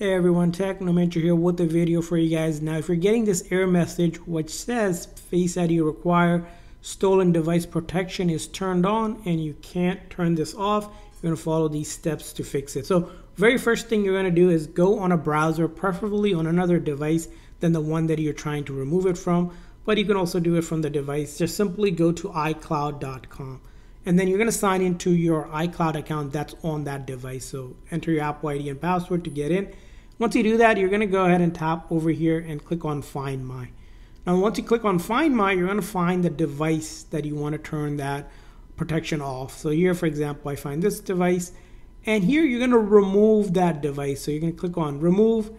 Hey everyone, Technomentary here with a video for you guys. Now, if you're getting this error message which says Face ID require stolen device protection is turned on and you can't turn this off, you're to follow these steps to fix it. So, very first thing you're going to do is go on a browser, preferably on another device than the one that you're trying to remove it from. But you can also do it from the device. Just simply go to iCloud.com and then you're going to sign into your iCloud account that's on that device. So, enter your Apple ID and password to get in once you do that, you're going to go ahead and tap over here and click on Find My. Now, once you click on Find My, you're going to find the device that you want to turn that protection off. So here, for example, I find this device. And here, you're going to remove that device. So you're going to click on Remove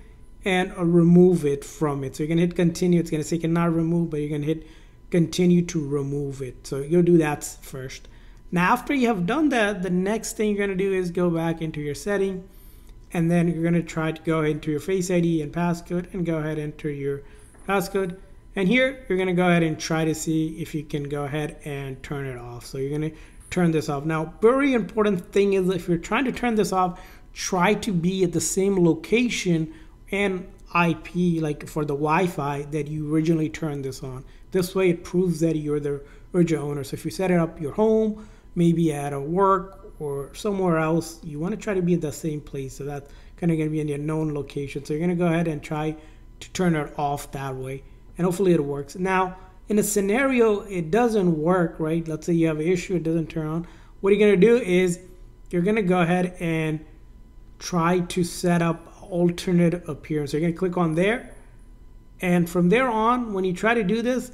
and uh, remove it from it. So you're going to hit Continue. It's going to say cannot remove, but you're going to hit Continue to remove it. So you'll do that first. Now, after you have done that, the next thing you're going to do is go back into your setting and then you're going to try to go into your face ID and passcode and go ahead and enter your passcode. And here you're going to go ahead and try to see if you can go ahead and turn it off. So you're going to turn this off. Now very important thing is if you're trying to turn this off try to be at the same location and IP like for the Wi-Fi that you originally turned this on. This way it proves that you're the original owner. So if you set it up your home maybe at a work or somewhere else, you want to try to be at the same place. So that's kind of going to be in your known location. So you're going to go ahead and try to turn it off that way. And hopefully it works. Now, in a scenario it doesn't work, right? Let's say you have an issue, it doesn't turn on. What you're going to do is you're going to go ahead and try to set up alternate appearance. So you're going to click on there. And from there on, when you try to do this,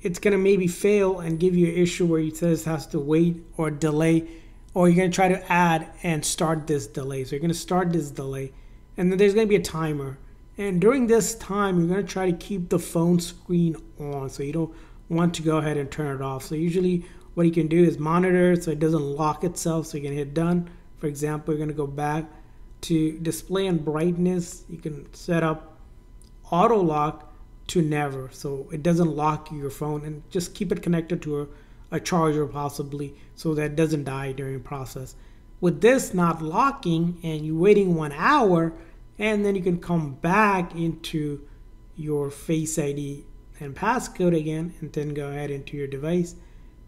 it's going to maybe fail and give you an issue where it says has to wait or delay or you're going to try to add and start this delay. So you're going to start this delay and then there's going to be a timer. And during this time, you're going to try to keep the phone screen on. So you don't want to go ahead and turn it off. So usually what you can do is monitor so it doesn't lock itself. So you can hit done. For example, you're going to go back to display and brightness. You can set up auto lock to never. So it doesn't lock your phone and just keep it connected to a a charger possibly so that doesn't die during process. With this not locking and you waiting one hour and then you can come back into your face ID and passcode again and then go ahead into your device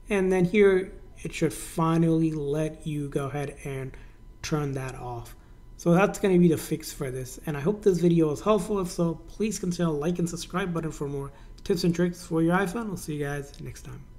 and then here it should finally let you go ahead and turn that off. So that's going to be the fix for this and I hope this video was helpful. If so, please consider like and subscribe button for more tips and tricks for your iPhone. We'll see you guys next time.